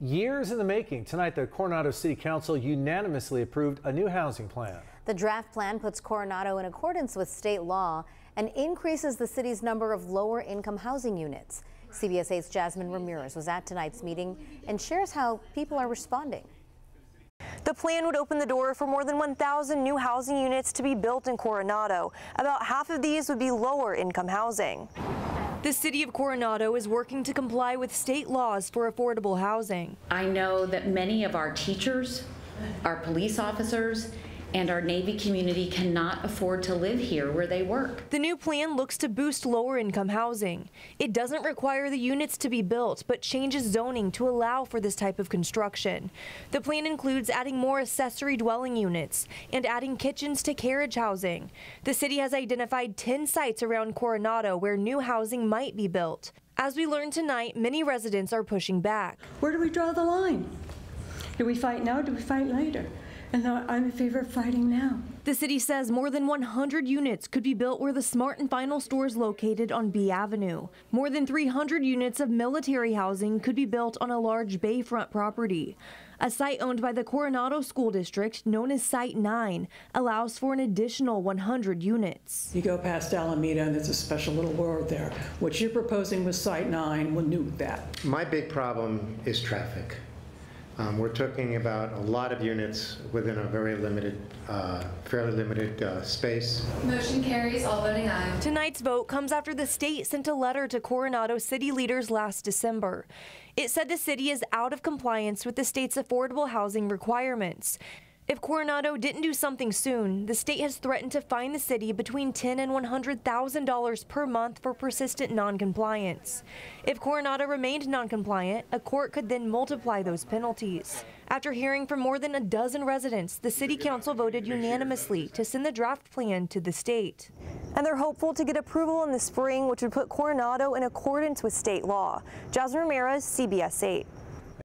Years in the making, tonight the Coronado City Council unanimously approved a new housing plan. The draft plan puts Coronado in accordance with state law and increases the city's number of lower income housing units. CBS 8's Jasmine Ramirez was at tonight's meeting and shares how people are responding. The plan would open the door for more than 1,000 new housing units to be built in Coronado. About half of these would be lower income housing. The city of Coronado is working to comply with state laws for affordable housing. I know that many of our teachers, our police officers, and our Navy community cannot afford to live here where they work. The new plan looks to boost lower income housing. It doesn't require the units to be built, but changes zoning to allow for this type of construction. The plan includes adding more accessory dwelling units and adding kitchens to carriage housing. The city has identified 10 sites around Coronado where new housing might be built. As we learned tonight, many residents are pushing back. Where do we draw the line? Do we fight now? Do we fight later? And I'm in favor of fighting now. The city says more than 100 units could be built where the Smart and Final store is located on B Avenue. More than 300 units of military housing could be built on a large bayfront property. A site owned by the Coronado School District, known as Site 9, allows for an additional 100 units. You go past Alameda and there's a special little world there. What you're proposing with Site 9 will nuke that. My big problem is traffic. Um, we're talking about a lot of units within a very limited, uh, fairly limited uh, space. Motion carries, all voting aye. Tonight's vote comes after the state sent a letter to Coronado city leaders last December. It said the city is out of compliance with the state's affordable housing requirements. If Coronado didn't do something soon, the state has threatened to fine the city between 10 and $100,000 per month for persistent noncompliance. If Coronado remained noncompliant, a court could then multiply those penalties. After hearing from more than a dozen residents, the city council voted unanimously to send the draft plan to the state. And they're hopeful to get approval in the spring, which would put Coronado in accordance with state law. Jasmine Ramirez, CBS 8.